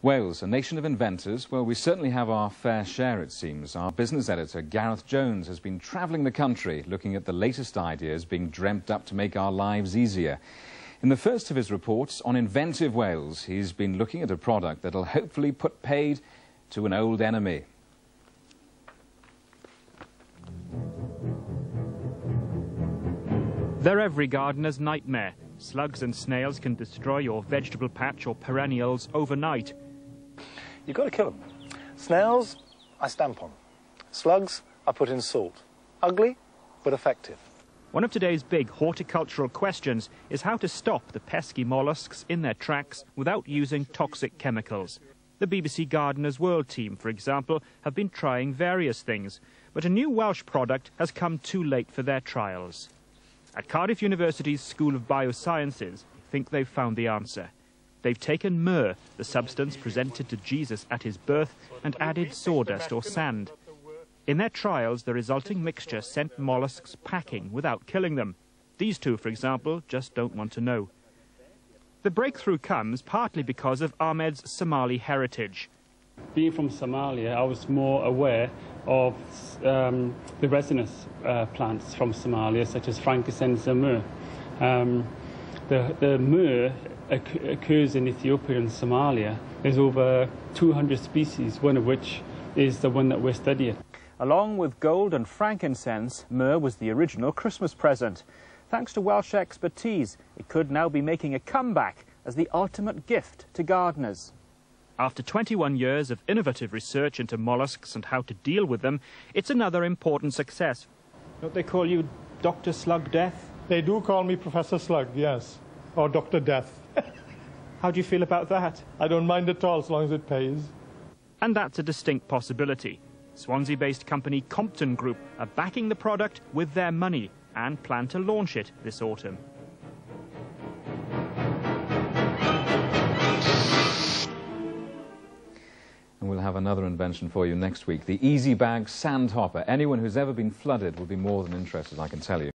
Wales, a nation of inventors? Well, we certainly have our fair share, it seems. Our business editor, Gareth Jones, has been travelling the country looking at the latest ideas being dreamt up to make our lives easier. In the first of his reports on Inventive Wales, he's been looking at a product that'll hopefully put paid to an old enemy. They're every gardener's nightmare. Slugs and snails can destroy your vegetable patch or perennials overnight. You've got to kill them. Snails, I stamp on. Slugs, I put in salt. Ugly, but effective. One of today's big horticultural questions is how to stop the pesky mollusks in their tracks without using toxic chemicals. The BBC Gardener's World team, for example, have been trying various things, but a new Welsh product has come too late for their trials. At Cardiff University's School of Biosciences, think they've found the answer. They've taken myrrh, the substance presented to Jesus at his birth, and added sawdust or sand. In their trials, the resulting mixture sent mollusks packing without killing them. These two, for example, just don't want to know. The breakthrough comes partly because of Ahmed's Somali heritage. Being from Somalia, I was more aware of um, the resinous uh, plants from Somalia, such as frankincense and myrrh. Um, the, the myrrh occurs in Ethiopia and Somalia. There's over 200 species, one of which is the one that we're studying. Along with gold and frankincense, myrrh was the original Christmas present. Thanks to Welsh expertise, it could now be making a comeback as the ultimate gift to gardeners. After 21 years of innovative research into mollusks and how to deal with them, it's another important success. Don't they call you Dr. Slug Death? They do call me Professor Slug, yes, or Dr. Death. How do you feel about that? I don't mind at all as long as it pays. And that's a distinct possibility. Swansea-based company Compton Group are backing the product with their money and plan to launch it this autumn. And we'll have another invention for you next week, the Easy Bag Sand Hopper. Anyone who's ever been flooded will be more than interested, I can tell you.